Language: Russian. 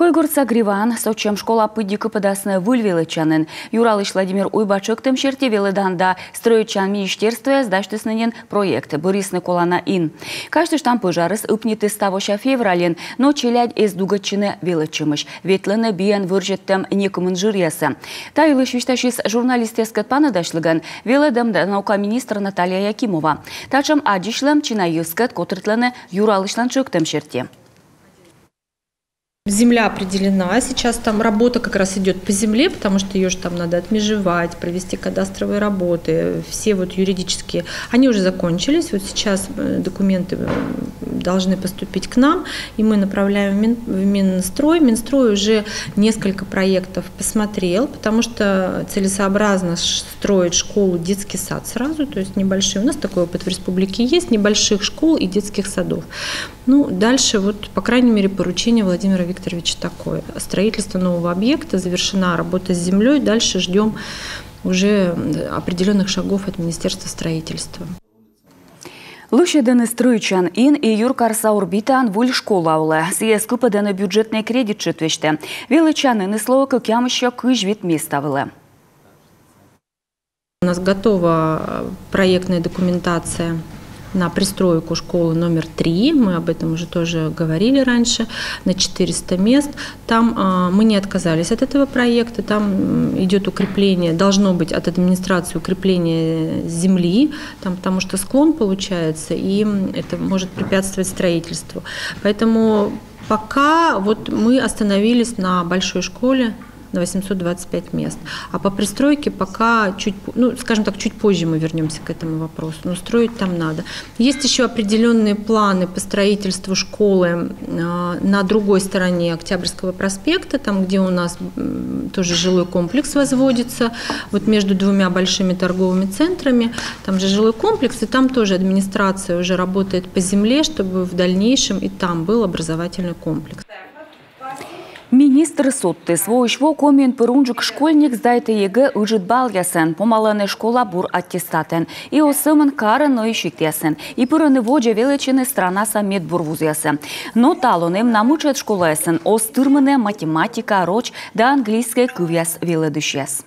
Көлгірса Гриван, Сочем школа пыдді кыпыдасыны вылвелычанын. Юралыш Владимир Уйбачок шерте велыданда строечан министерство сдаштысынен проект Борисны колана ин. Каштыштан пыжарыс үпнеті ставоша феврален, но челядь эз дугачыны велычымыш. Ветліні биян выржеттім некімін. Тайлыш вишташис журналистескат паныдашлыган велыдамда наука министр Наталья Якимова. Тачым адишлам чинайыскат котыртланы юралышлан шөктім шерте. Земля определена, сейчас там работа как раз идет по земле, потому что ее же там надо отмежевать, провести кадастровые работы, все вот юридические, они уже закончились, вот сейчас э, документы э, должны поступить к нам, и мы направляем в, Мин, в Минстрой. Минстрой уже несколько проектов посмотрел, потому что целесообразно строить школу, детский сад сразу, то есть небольшие, у нас такой опыт в республике есть, небольших школ и детских садов. Ну, дальше вот, по крайней мере, поручение Владимира Викторовича такое. Строительство нового объекта, завершена работа с землей, дальше ждем уже определенных шагов от Министерства строительства. Лышедыны стройчан ин и юркар саурбитан вуль школа улы. Сиес купадыны бюджетный кредит чытвешті. Велычаны слово кыкям еще кыжвит места вылы. У нас готова проектная документация на пристройку школы номер 3, мы об этом уже тоже говорили раньше, на 400 мест. Там а, мы не отказались от этого проекта, там идет укрепление, должно быть от администрации укрепление земли, там, потому что склон получается, и это может препятствовать строительству. Поэтому пока вот мы остановились на большой школе, на 825 мест. А по пристройке пока чуть, ну, скажем так, чуть позже мы вернемся к этому вопросу. Но строить там надо. Есть еще определенные планы по строительству школы а, на другой стороне Октябрьского проспекта, там, где у нас тоже жилой комплекс возводится, вот между двумя большими торговыми центрами. Там же жилой комплекс, и там тоже администрация уже работает по земле, чтобы в дальнейшем и там был образовательный комплекс. Министр сотты. Своишво комен пырунжик школьник сдайте егэ ыжит бал ясен, помаланы школа бур аттестатен, и осымын карын ноищик ясен, и пырыны воджа величины страна самет бурвуз ясен. Но талонем намучат школа ясен, остырмыне математика, роч да английская кывяс веледыш яс.